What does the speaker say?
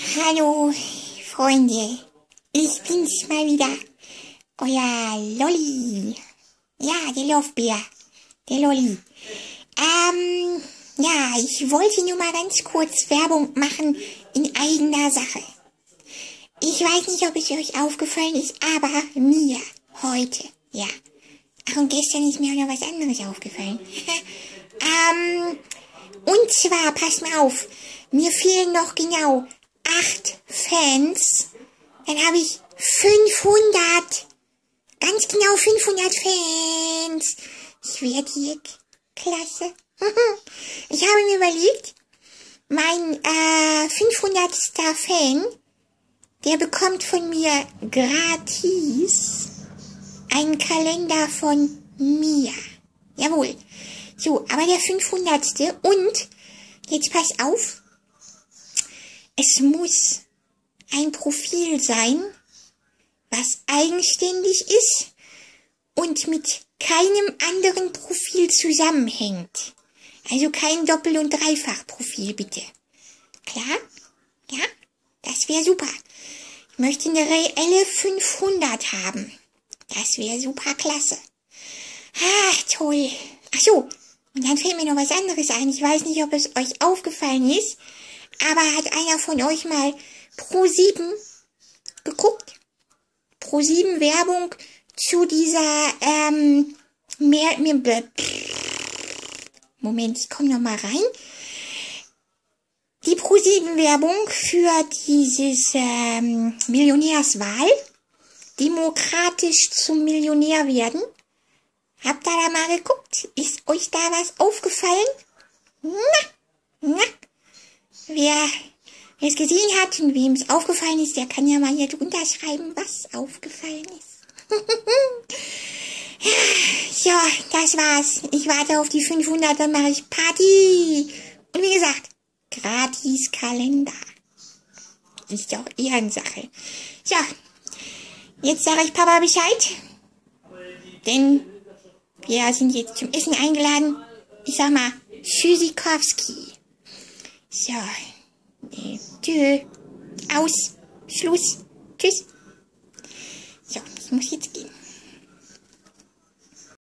Hallo, Freunde. Ich bin's mal wieder. Euer Lolli. Ja, der Laufbär. Der Lolli. Ähm, ja, ich wollte nur mal ganz kurz Werbung machen in eigener Sache. Ich weiß nicht, ob es euch aufgefallen ist, aber mir heute, ja. Ach, und gestern ist mir auch noch was anderes aufgefallen. ähm, und zwar, passt mal auf, mir fehlen noch genau acht Fans, dann habe ich 500. Ganz genau 500 Fans. Ich werde jetzt klasse. ich habe mir überlegt, mein äh, 500. Fan, der bekommt von mir gratis einen Kalender von mir. Jawohl. So, aber der 500. Und, jetzt pass auf, es muss ein Profil sein, was eigenständig ist und mit keinem anderen Profil zusammenhängt. Also kein Doppel- und Dreifachprofil, bitte. Klar? Ja? Das wäre super. Ich möchte eine reelle 500 haben. Das wäre super klasse. Ah, toll. Ach so, und dann fällt mir noch was anderes ein. Ich weiß nicht, ob es euch aufgefallen ist. Aber hat einer von euch mal Pro 7 geguckt? Pro 7 Werbung zu dieser, ähm, mehr, mehr, Moment, ich komme noch mal rein. Die Pro 7 Werbung für dieses ähm, Millionärswahl. Demokratisch zum Millionär werden. Habt ihr da mal geguckt? Ist euch da was aufgefallen? Na, na, Wer es gesehen hat und wem es aufgefallen ist, der kann ja mal hier drunter schreiben, was aufgefallen ist. ja, das war's. Ich warte auf die 500, dann mache ich Party. Und wie gesagt, gratis Kalender. Ist doch Ehrensache. So, jetzt sage ich Papa Bescheid. Denn wir sind jetzt zum Essen eingeladen. Ich sag mal, Tschüssikowski. So. Nee. Tschö. Aus. Schluss. Tschüss. So, ich muss jetzt.